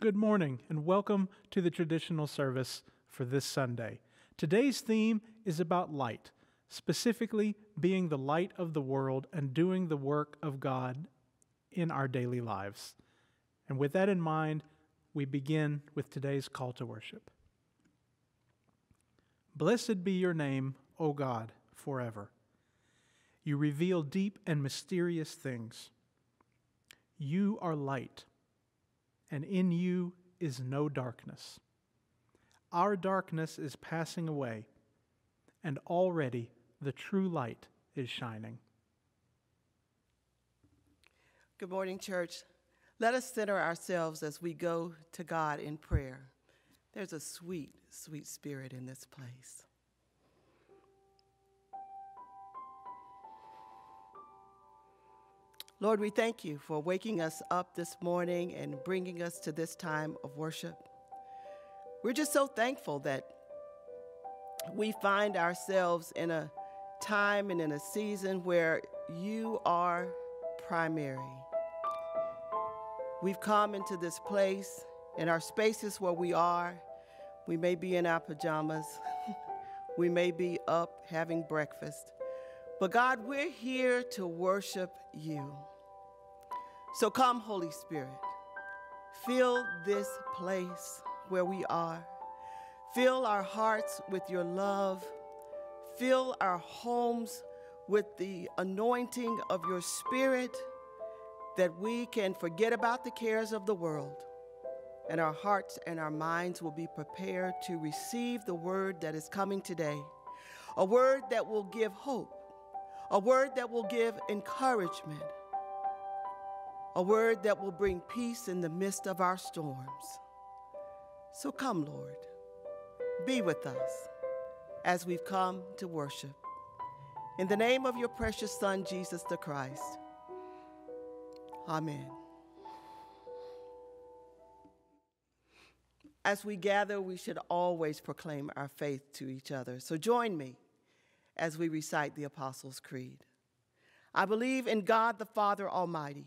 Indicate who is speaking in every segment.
Speaker 1: Good morning and welcome to the traditional service for this Sunday. Today's theme is about light, specifically being the light of the world and doing the work of God in our daily lives. And with that in mind, we begin with today's call to worship. Blessed be your name, O God, forever. You reveal deep and mysterious things. You are light and in you is no darkness. Our darkness is passing away, and already the true light is shining.
Speaker 2: Good morning, church. Let us center ourselves as we go to God in prayer. There's a sweet, sweet spirit in this place. Lord, we thank you for waking us up this morning and bringing us to this time of worship. We're just so thankful that we find ourselves in a time and in a season where you are primary. We've come into this place, in our spaces where we are. We may be in our pajamas, we may be up having breakfast. But God, we're here to worship you. So come, Holy Spirit, fill this place where we are. Fill our hearts with your love. Fill our homes with the anointing of your spirit that we can forget about the cares of the world and our hearts and our minds will be prepared to receive the word that is coming today. A word that will give hope, a word that will give encouragement, a word that will bring peace in the midst of our storms. So come, Lord, be with us as we've come to worship. In the name of your precious Son, Jesus the Christ. Amen. As we gather, we should always proclaim our faith to each other. So join me as we recite the Apostles' Creed. I believe in God the Father Almighty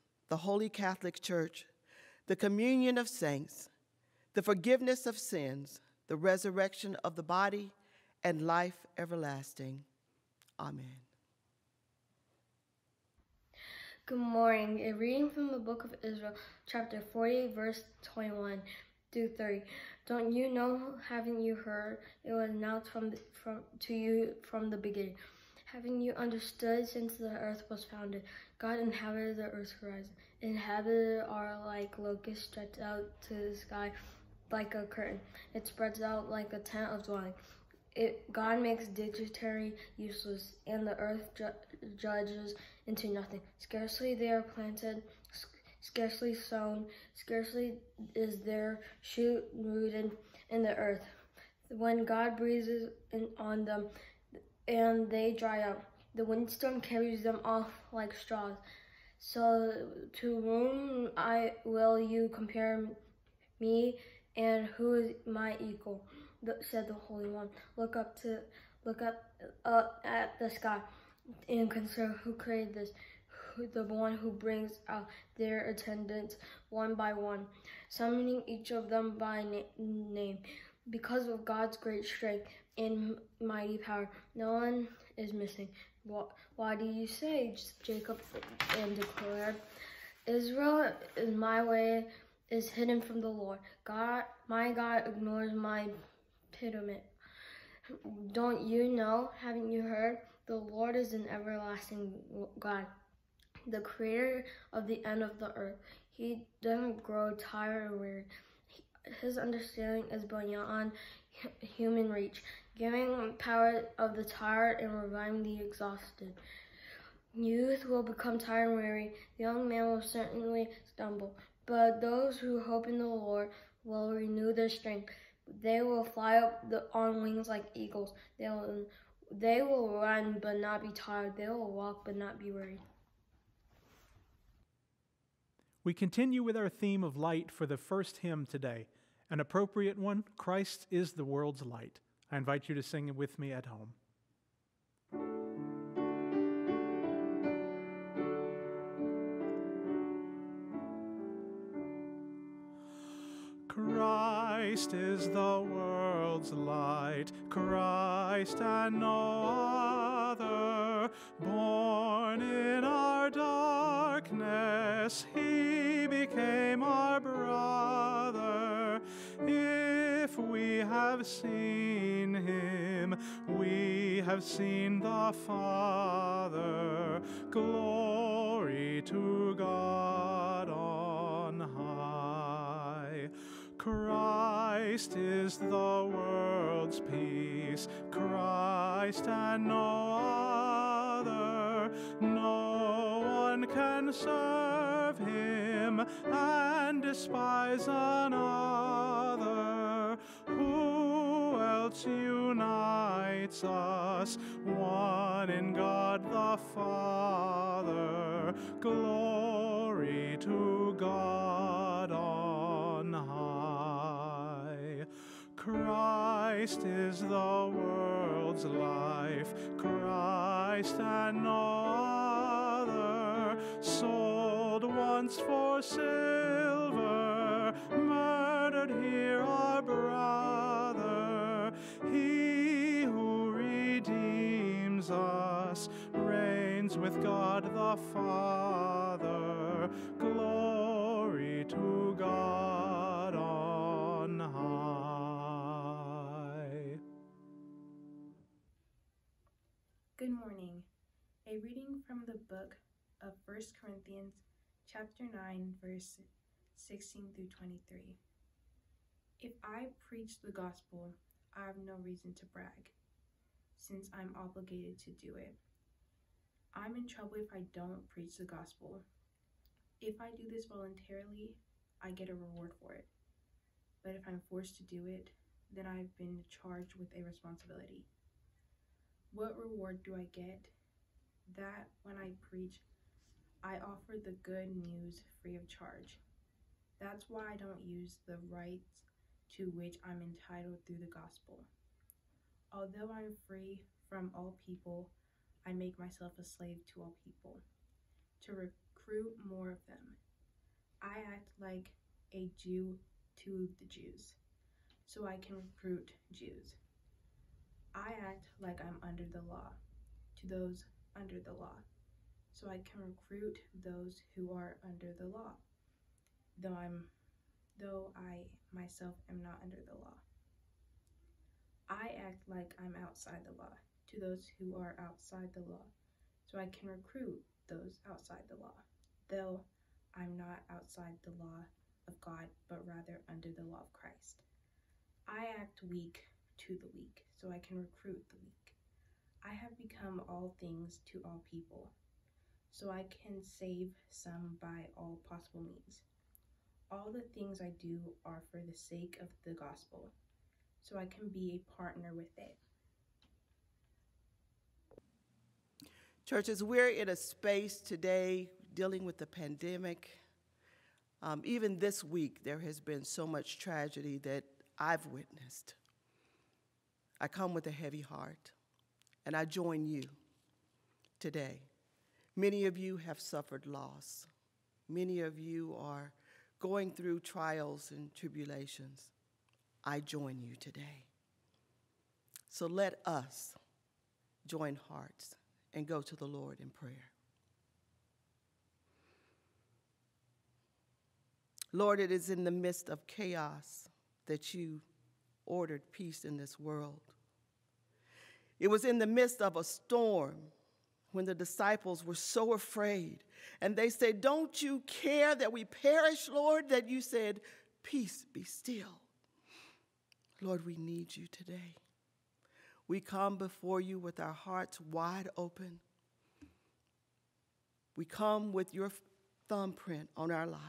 Speaker 2: the Holy Catholic Church, the communion of saints, the forgiveness of sins, the resurrection of the body, and life everlasting. Amen.
Speaker 3: Good morning. A reading from the book of Israel, chapter 40, verse 21 through 30. Don't you know, haven't you heard? It was announced from, the, from to you from the beginning. Haven't you understood since the earth was founded? God inhabited the earth's horizon. Inhabited are like locusts stretched out to the sky like a curtain. It spreads out like a tent of dwelling. It, God makes digitary useless, and the earth ju judges into nothing. Scarcely they are planted, scarcely sown, scarcely is their shoot rooted in the earth. When God breathes in, on them, and they dry up, the windstorm carries them off like straws. So to whom I will you compare me, and who is my equal? said the Holy One. Look up to look up up at the sky and consider who created this. The one who brings out their attendants one by one, summoning each of them by na name. Because of God's great strength and mighty power, no one is missing. What, why do you say, Jacob and declared, Israel is my way is hidden from the Lord. God, my God ignores my pediment. Don't you know, haven't you heard? The Lord is an everlasting God, the creator of the end of the earth. He doesn't grow tired or weary. His understanding is beyond human reach giving power of the tired and reviving the exhausted. Youth will become tired and weary, the young man will certainly stumble, but those who hope in the Lord will renew their strength. They will fly up the, on wings like eagles. They will, they will run but not be tired. They will walk but not be weary.
Speaker 1: We continue with our theme of light for the first hymn today, an appropriate one Christ is the world's light. I invite you to sing it with me at home. Christ is the world's light, Christ and no other, born in our darkness, he became our brother. If we have seen him, we have seen the Father. Glory to God on high. Christ is the world's peace, Christ and no other. No one can serve him and despise another. Else unites us? One in God the Father. Glory to God on high. Christ is the world's life, Christ and no other, sold once for silver, redeems us reigns with God the Father. Glory to God on high.
Speaker 4: Good morning. A reading from the book of 1 Corinthians, chapter 9, verse 16 through 23. If I preach the gospel, I have no reason to brag, since I'm obligated to do it. I'm in trouble if I don't preach the gospel. If I do this voluntarily, I get a reward for it. But if I'm forced to do it, then I've been charged with a responsibility. What reward do I get? That when I preach, I offer the good news free of charge. That's why I don't use the rights to which I'm entitled through the gospel. Although I'm free from all people, I make myself a slave to all people to recruit more of them. I act like a Jew to the Jews, so I can recruit Jews. I act like I'm under the law to those under the law, so I can recruit those who are under the law, though I'm though I myself am not under the law. I act like I'm outside the law to those who are outside the law, so I can recruit those outside the law, though I'm not outside the law of God, but rather under the law of Christ. I act weak to the weak, so I can recruit the weak. I have become all things to all people, so I can save some by all possible means. All the things I do are for the sake of the gospel, so I can be a partner with it.
Speaker 2: Churches, we're in a space today dealing with the pandemic. Um, even this week, there has been so much tragedy that I've witnessed. I come with a heavy heart, and I join you today. Many of you have suffered loss. Many of you are going through trials and tribulations. I join you today. So let us join hearts and go to the Lord in prayer. Lord, it is in the midst of chaos that you ordered peace in this world. It was in the midst of a storm when the disciples were so afraid and they said, Don't you care that we perish, Lord? That you said, Peace, be still. Lord, we need you today. We come before you with our hearts wide open. We come with your thumbprint on our life.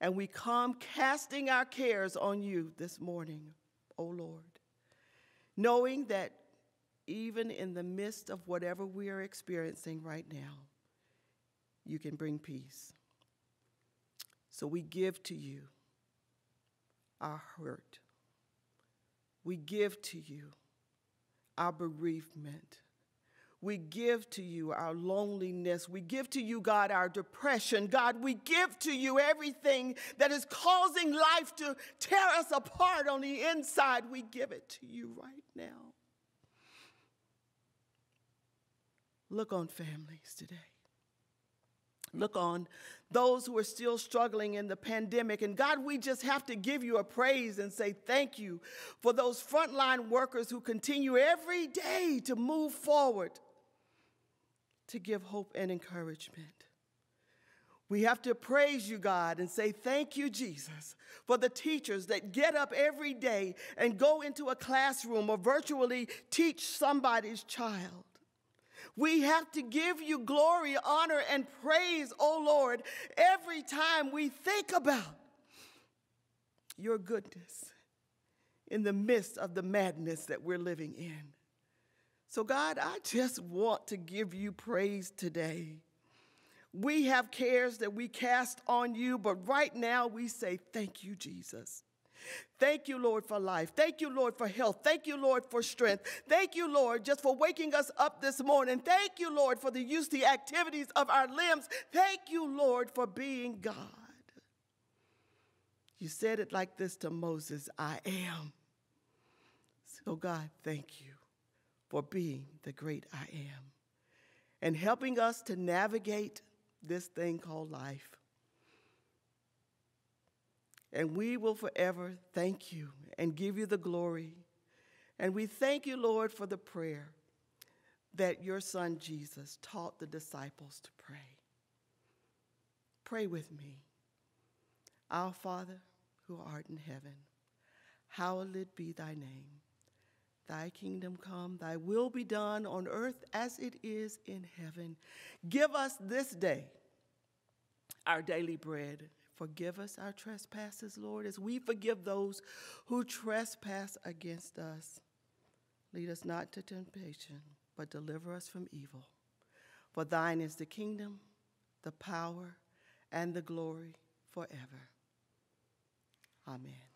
Speaker 2: And we come casting our cares on you this morning, O Lord, knowing that even in the midst of whatever we are experiencing right now, you can bring peace. So we give to you our hurt. We give to you our bereavement. We give to you our loneliness. We give to you, God, our depression. God, we give to you everything that is causing life to tear us apart on the inside. We give it to you right now. Look on families today. Look on those who are still struggling in the pandemic. And God, we just have to give you a praise and say thank you for those frontline workers who continue every day to move forward to give hope and encouragement. We have to praise you, God, and say thank you, Jesus, for the teachers that get up every day and go into a classroom or virtually teach somebody's child. We have to give you glory, honor, and praise, oh Lord, every time we think about your goodness in the midst of the madness that we're living in. So, God, I just want to give you praise today. We have cares that we cast on you, but right now we say, Thank you, Jesus. Thank you, Lord, for life. Thank you, Lord, for health. Thank you, Lord, for strength. Thank you, Lord, just for waking us up this morning. Thank you, Lord, for the use, the activities of our limbs. Thank you, Lord, for being God. You said it like this to Moses I am. So, God, thank you for being the great I am and helping us to navigate this thing called life. And we will forever thank you and give you the glory. And we thank you, Lord, for the prayer that your son Jesus taught the disciples to pray. Pray with me. Our Father, who art in heaven, hallowed be thy name. Thy kingdom come, thy will be done on earth as it is in heaven. Give us this day our daily bread. Forgive us our trespasses, Lord, as we forgive those who trespass against us. Lead us not to temptation, but deliver us from evil. For thine is the kingdom, the power, and the glory forever. Amen.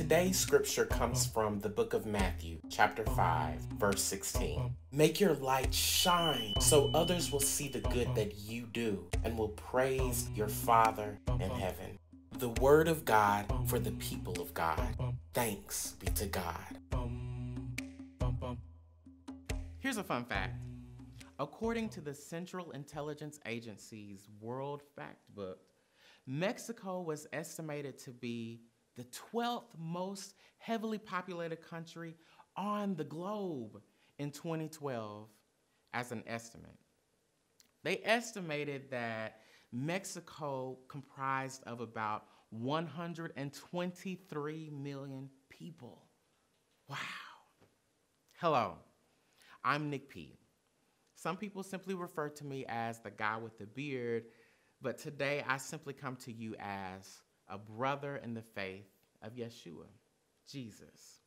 Speaker 5: Today's scripture comes from the book of Matthew, chapter 5, verse 16. Make your light shine so others will see the good that you do and will praise your Father in heaven. The word of God for the people of God. Thanks be to God.
Speaker 6: Here's a fun fact. According to the Central Intelligence Agency's World Factbook, Mexico was estimated to be the 12th most heavily populated country on the globe in 2012 as an estimate. They estimated that Mexico comprised of about 123 million people. Wow. Hello, I'm Nick P. Some people simply refer to me as the guy with the beard, but today I simply come to you as a brother in the faith of Yeshua, Jesus.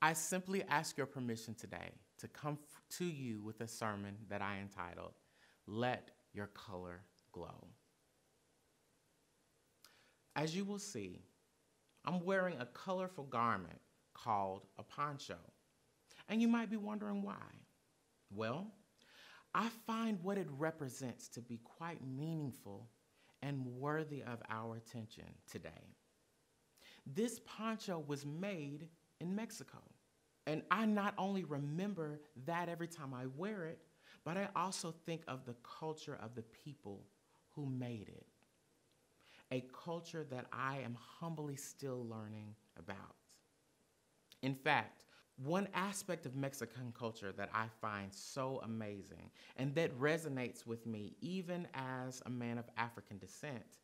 Speaker 6: I simply ask your permission today to come to you with a sermon that I entitled, Let Your Color Glow. As you will see, I'm wearing a colorful garment called a poncho. And you might be wondering why. Well, I find what it represents to be quite meaningful and worthy of our attention today. This poncho was made in Mexico. And I not only remember that every time I wear it, but I also think of the culture of the people who made it. A culture that I am humbly still learning about. In fact, one aspect of Mexican culture that I find so amazing and that resonates with me even as a man of African descent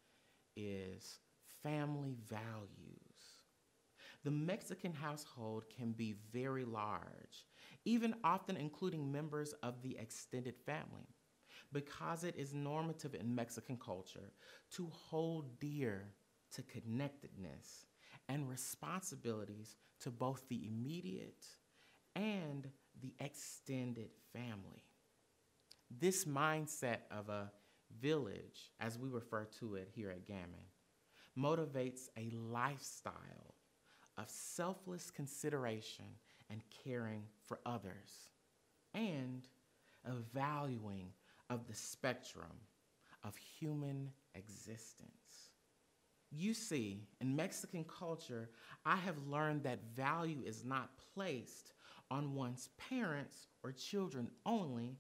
Speaker 6: is family values. The Mexican household can be very large, even often including members of the extended family, because it is normative in Mexican culture to hold dear to connectedness and responsibilities to both the immediate and the extended family. This mindset of a village, as we refer to it here at Gammon, motivates a lifestyle of selfless consideration and caring for others, and a valuing of the spectrum of human existence. You see, in Mexican culture, I have learned that value is not placed on one's parents or children only,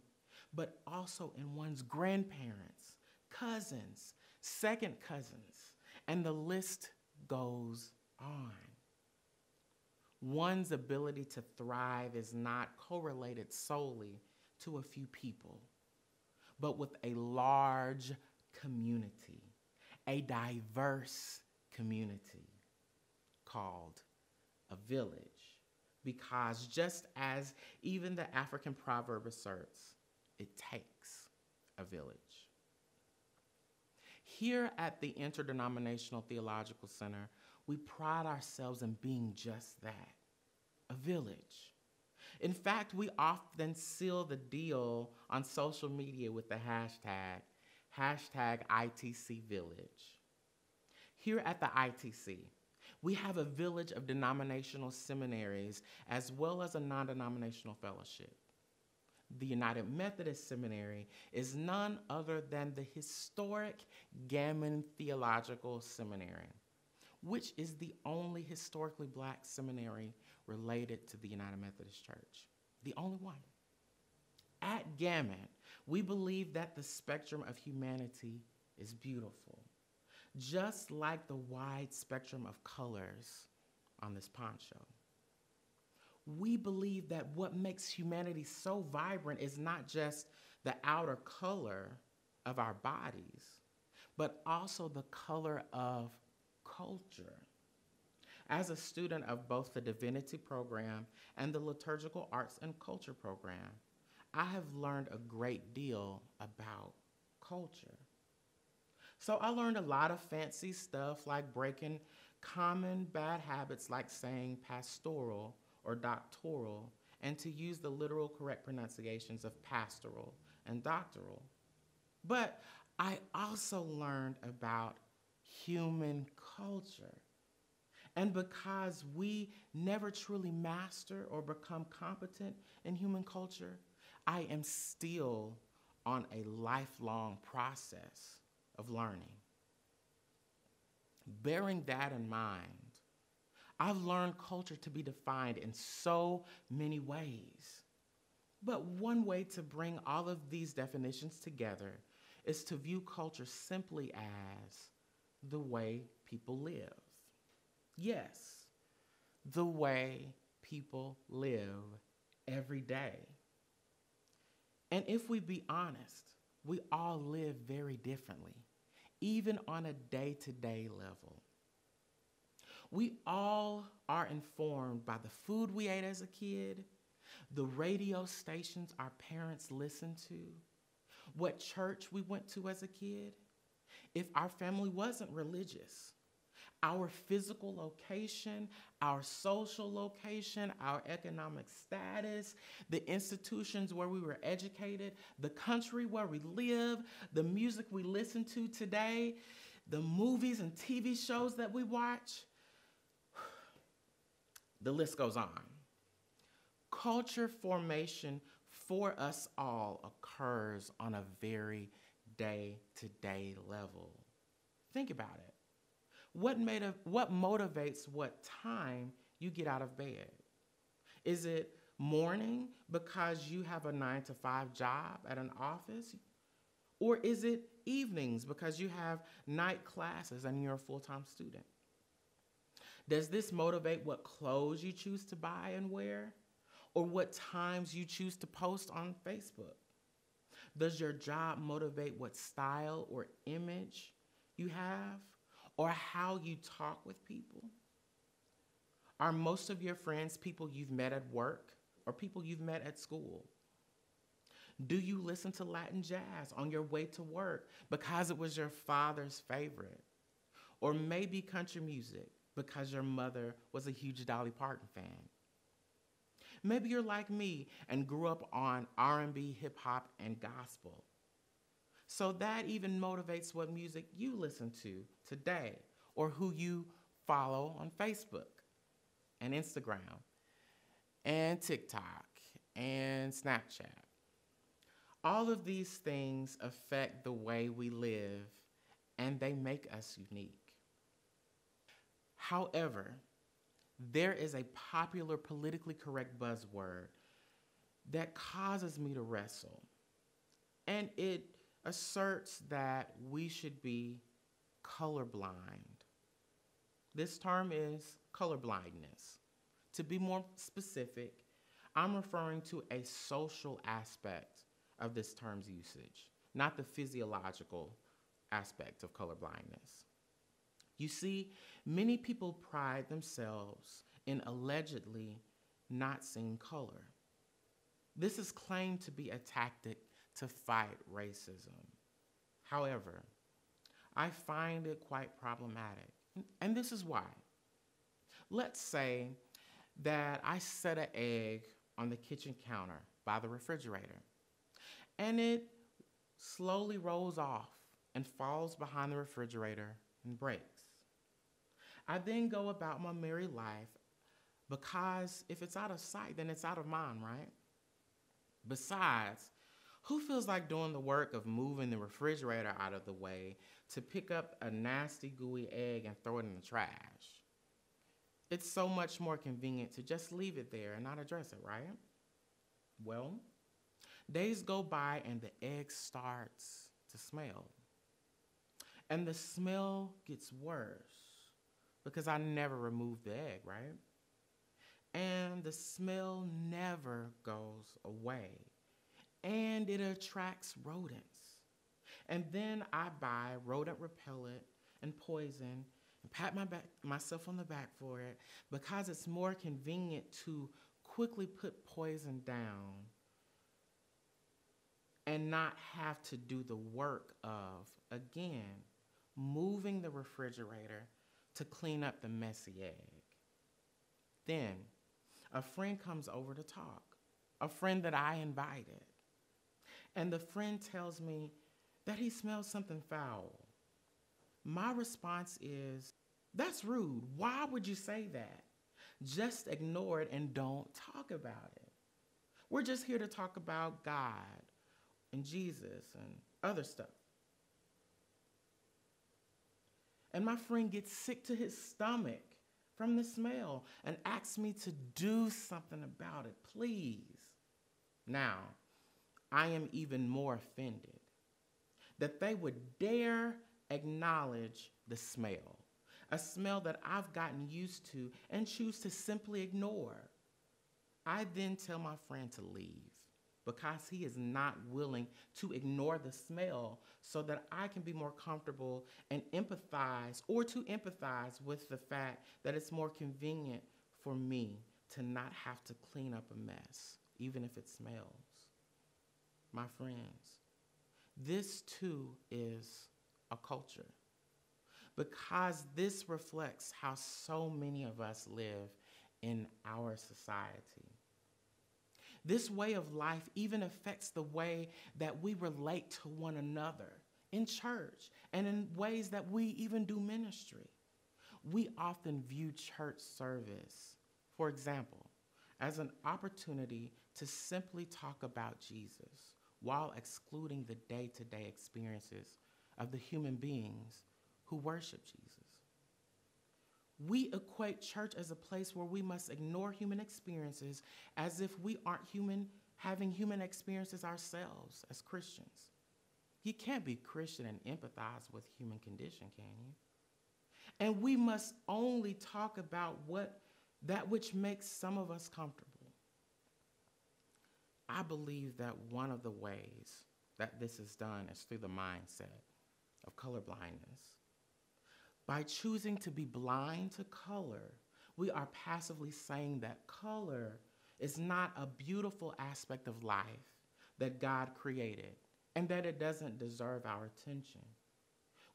Speaker 6: but also in one's grandparents, cousins, second cousins, and the list goes on. One's ability to thrive is not correlated solely to a few people, but with a large community a diverse community called a village. Because just as even the African proverb asserts, it takes a village. Here at the Interdenominational Theological Center, we pride ourselves in being just that a village. In fact, we often seal the deal on social media with the hashtag hashtag ITC Village. Here at the ITC, we have a village of denominational seminaries as well as a non denominational fellowship. The United Methodist Seminary is none other than the historic Gammon Theological Seminary, which is the only historically black seminary related to the United Methodist Church. The only one. At Gammon, we believe that the spectrum of humanity is beautiful, just like the wide spectrum of colors on this poncho. We believe that what makes humanity so vibrant is not just the outer color of our bodies, but also the color of culture. As a student of both the divinity program and the liturgical arts and culture program, I have learned a great deal about culture. So I learned a lot of fancy stuff like breaking common bad habits like saying pastoral or doctoral and to use the literal correct pronunciations of pastoral and doctoral. But I also learned about human culture. And because we never truly master or become competent in human culture, I am still on a lifelong process of learning. Bearing that in mind, I've learned culture to be defined in so many ways. But one way to bring all of these definitions together is to view culture simply as the way people live. Yes, the way people live every day. And if we be honest, we all live very differently, even on a day to day level. We all are informed by the food we ate as a kid, the radio stations our parents listened to, what church we went to as a kid, if our family wasn't religious, our physical location, our social location, our economic status, the institutions where we were educated, the country where we live, the music we listen to today, the movies and TV shows that we watch. The list goes on. Culture formation for us all occurs on a very day to day level. Think about it. What, made a, what motivates what time you get out of bed? Is it morning because you have a nine to five job at an office? Or is it evenings because you have night classes and you're a full time student? Does this motivate what clothes you choose to buy and wear? Or what times you choose to post on Facebook? Does your job motivate what style or image you have? Or how you talk with people? Are most of your friends people you've met at work or people you've met at school? Do you listen to Latin jazz on your way to work because it was your father's favorite? Or maybe country music because your mother was a huge Dolly Parton fan? Maybe you're like me and grew up on R&B, hip hop, and gospel. So that even motivates what music you listen to today or who you follow on Facebook and Instagram and TikTok and Snapchat. All of these things affect the way we live and they make us unique. However, there is a popular politically correct buzzword that causes me to wrestle. And it asserts that we should be colorblind. This term is colorblindness. To be more specific, I'm referring to a social aspect of this term's usage, not the physiological aspect of colorblindness. You see, many people pride themselves in allegedly not seeing color. This is claimed to be a tactic to fight racism. However, I find it quite problematic. And this is why. Let's say that I set an egg on the kitchen counter by the refrigerator, and it slowly rolls off and falls behind the refrigerator and breaks. I then go about my merry life because if it's out of sight, then it's out of mind, right? Besides, who feels like doing the work of moving the refrigerator out of the way to pick up a nasty, gooey egg and throw it in the trash? It's so much more convenient to just leave it there and not address it, right? Well, days go by and the egg starts to smell. And the smell gets worse because I never removed the egg, right? And the smell never goes away and it attracts rodents. And then I buy rodent repellent and poison and pat my back, myself on the back for it because it's more convenient to quickly put poison down and not have to do the work of, again, moving the refrigerator to clean up the messy egg. Then a friend comes over to talk, a friend that I invited and the friend tells me that he smells something foul. My response is, That's rude. Why would you say that? Just ignore it and don't talk about it. We're just here to talk about God and Jesus and other stuff. And my friend gets sick to his stomach from the smell and asks me to do something about it, please. Now, I am even more offended that they would dare acknowledge the smell. a smell that I've gotten used to and choose to simply ignore. I then tell my friend to leave because he is not willing to ignore the smell so that I can be more comfortable and empathize or to empathize with the fact that it's more convenient for me to not have to clean up a mess, even if it smells. My friends, this too is a culture because this reflects how so many of us live in our society. This way of life even affects the way that we relate to one another in church and in ways that we even do ministry. We often view church service, for example, as an opportunity to simply talk about Jesus while excluding the day to day experiences of the human beings who worship Jesus. We equate church as a place where we must ignore human experiences as if we aren't human, having human experiences ourselves as Christians. You can't be Christian and empathize with human condition, can you? And we must only talk about what that which makes some of us comfortable. I believe that one of the ways that this is done is through the mindset of colorblindness. By choosing to be blind to color, we are passively saying that color is not a beautiful aspect of life that God created and that it doesn't deserve our attention.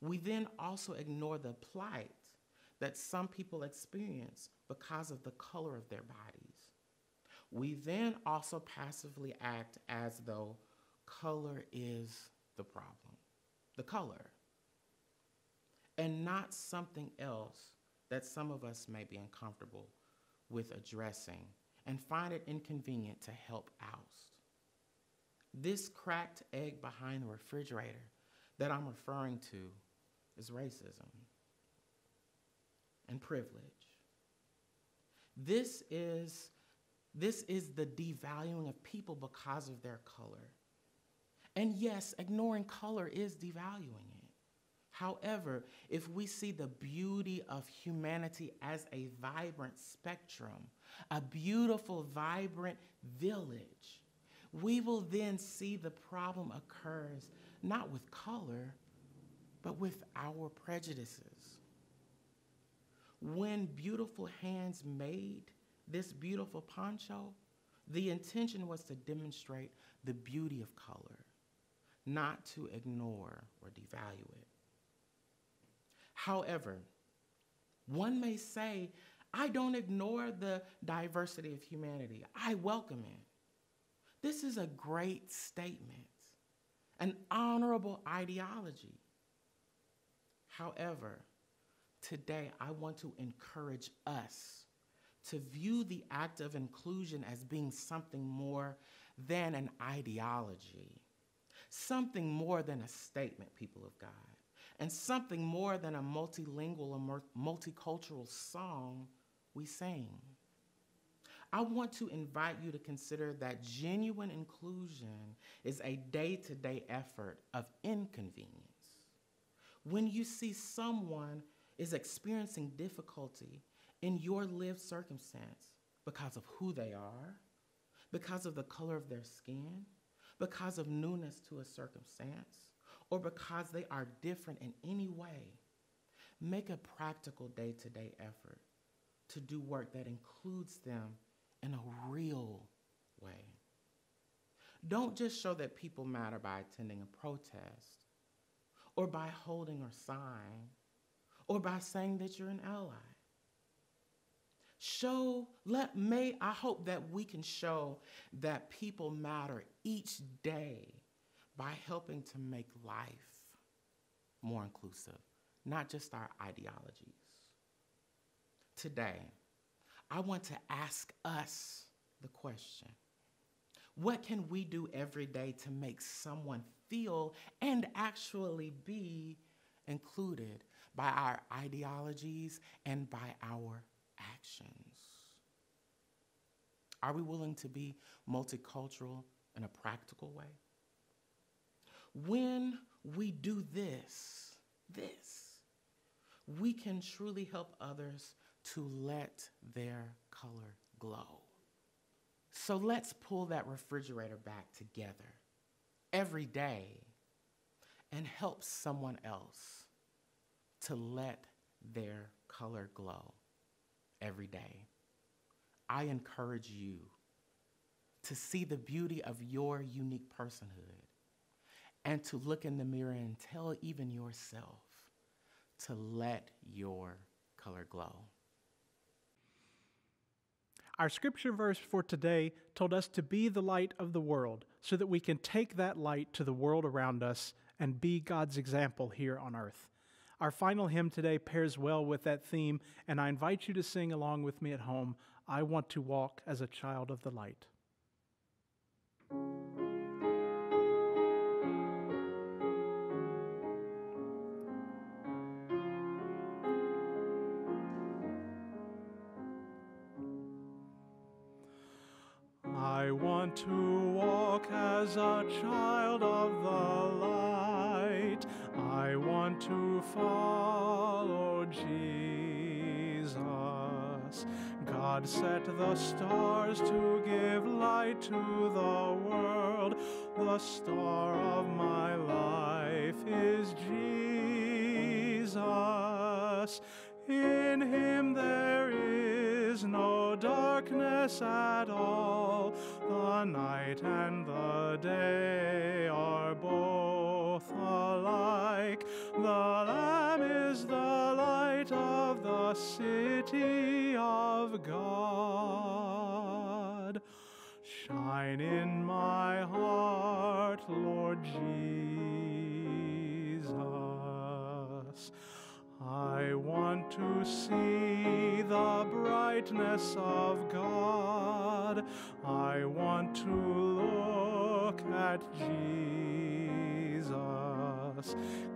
Speaker 6: We then also ignore the plight that some people experience because of the color of their bodies. We then also passively act as though color is the problem, the color and not something else that some of us may be uncomfortable with addressing and find it inconvenient to help oust. This cracked egg behind the refrigerator that I'm referring to is racism and privilege. This is, this is the devaluing of people because of their color. And yes, ignoring color is devaluing it. However, if we see the beauty of humanity as a vibrant spectrum, a beautiful, vibrant village, we will then see the problem occurs not with color, but with our prejudices. When beautiful hands made this beautiful poncho, the intention was to demonstrate the beauty of color, not to ignore or devalue it. However, one may say, I don't ignore the diversity of humanity. I welcome it. This is a great statement, an honorable ideology. However, today I want to encourage us to view the act of inclusion as being something more than an ideology, something more than a statement, people of God and something more than a multilingual or multicultural song we sing. I want to invite you to consider that genuine inclusion is a day to day effort of inconvenience. When you see someone is experiencing difficulty in your lived circumstance because of who they are, because of the color of their skin, because of newness to a circumstance, or because they are different in any way, make a practical day to day effort to do work that includes them in a real way. Don't just show that people matter by attending a protest or by holding a sign or by saying that you're an ally. Show, let may I hope that we can show that people matter each day by helping to make life more inclusive, not just our ideologies. Today, I want to ask us the question what can we do every day to make someone feel and actually be included by our ideologies and by our actions? Are we willing to be multicultural in a practical way? When we do this, this, we can truly help others to let their color glow. So let's pull that refrigerator back together every day and help someone else to let their color glow every day. I encourage you to see the beauty of your unique personhood and to look in the mirror and tell even yourself to let your color glow.
Speaker 1: Our scripture verse for today told us to be the light of the world so that we can take that light to the world around us and be God's example here on earth. Our final hymn today pairs well with that theme, and I invite you to sing along with me at home I want to walk as a child of the light. I want to walk as a child of the light. I want to follow Jesus. God set the stars to give light to the world. The star of my life is Jesus. In him there is no darkness at all. The night and the day are both alike. The Lamb is the light of the city of God. Shine in my heart, Lord Jesus. I want to see the brightness of God. I want to look at Jesus.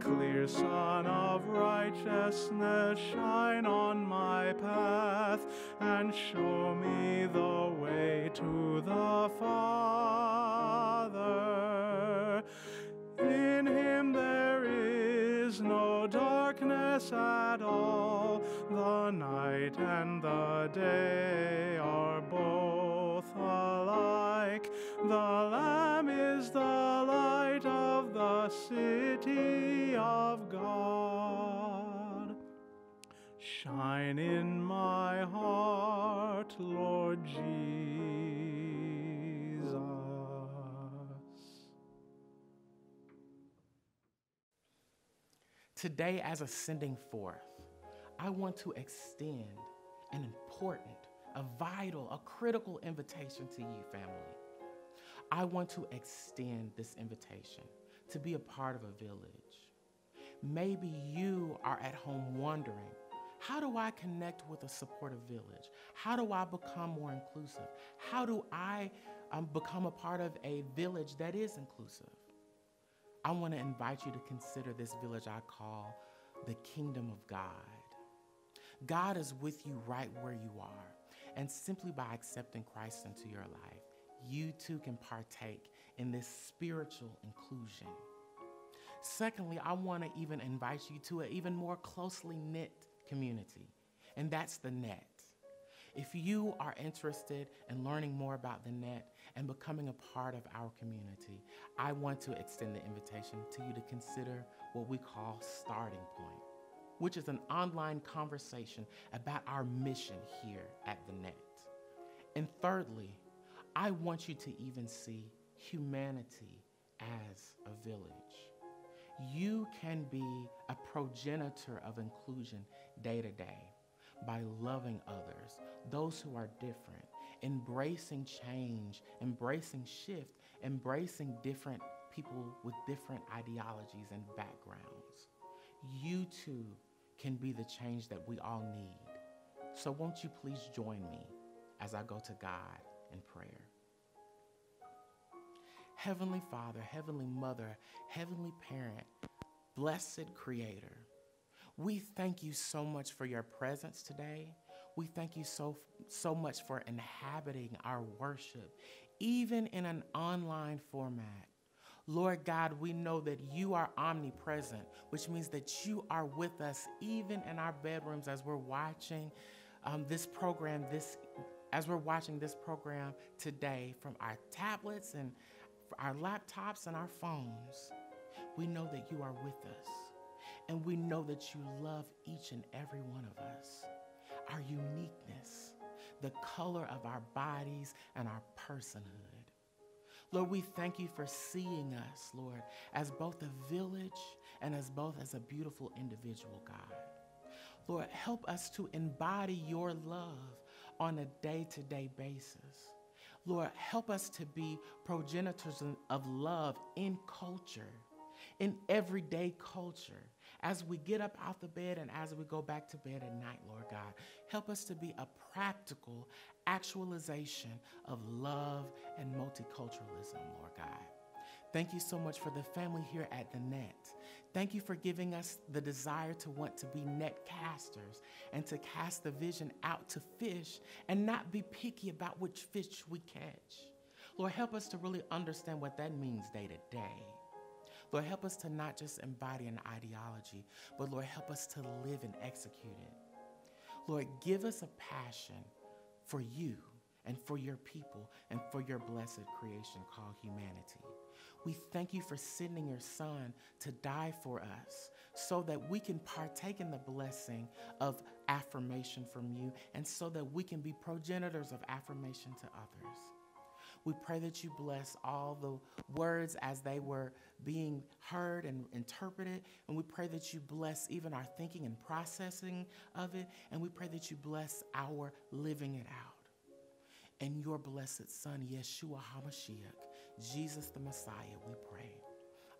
Speaker 1: Clear sun of righteousness, shine on my path and show me the way to the Father. In him there is no darkness at all. The night and the day are both alike. The Lamb is the light of the city Shine in my heart, Lord Jesus.
Speaker 6: Today, as a sending forth, I want to extend an important, a vital, a critical invitation to you, family. I want to extend this invitation to be a part of a village. Maybe you are at home wondering, how do I connect with a supportive village? How do I become more inclusive? How do I um, become a part of a village that is inclusive? I want to invite you to consider this village I call the kingdom of God. God is with you right where you are. And simply by accepting Christ into your life, you too can partake in this spiritual inclusion. Secondly, I want to even invite you to an even more closely knit community, and that's the Nett. If you are interested in learning more about the Nett and becoming a part of our community, I want to extend the invitation to you to consider what we call Starting Point, which is an online conversation about our mission here at the Nett. And thirdly, I want you to even see humanity as a village. You can be a progenitor of inclusion day to day by loving others, those who are different, embracing change, embracing shift, embracing different people with different ideologies and backgrounds. You too can be the change that we all need. So, won't you please join me as I go to God in prayer? Heavenly Father, Heavenly Mother, Heavenly Parent, Blessed Creator, we thank you so much for your presence today. We thank you so, so much for inhabiting our worship, even in an online format. Lord God, we know that you are omnipresent, which means that you are with us even in our bedrooms as we're watching um, this program, this as we're watching this program today from our tablets and our laptops and our phones. We know that you are with us. And we know that you love each and every one of us. Our uniqueness, the color of our bodies and our personhood. Lord, we thank you for seeing us, Lord, as both a village and as both as a beautiful individual, God. Lord, help us to embody your love on a day to day basis. Lord, help us to be progenitors of love in culture, in everyday culture. As we get up out the bed and as we go back to bed at night, Lord God, help us to be a practical actualization of love and multiculturalism, Lord God. Thank you so much for the family here at the Nett. Thank you for giving us the desire to want to be net casters and to cast the vision out to fish and not be picky about which fish we catch. Lord, help us to really understand what that means day to day. Lord, help us to not just embody an ideology, but Lord, help us to live and execute it. Lord, give us a passion for you and for your people and for your blessed creation called humanity. We thank you for sending your son to die for us so that we can partake in the blessing of affirmation from you and so that we can be progenitors of affirmation to others. We pray that you bless all the words as they were being heard and interpreted. And we pray that you bless even our thinking and processing of it. And we pray that you bless our living it out. In your blessed Son, Yeshua HaMashiach, Jesus the Messiah, we pray.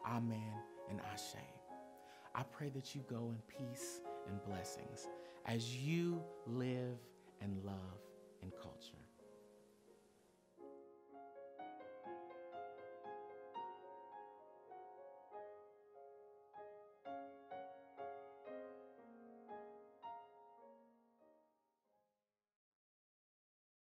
Speaker 6: Amen and Ashe. I pray that you go in peace and blessings as you live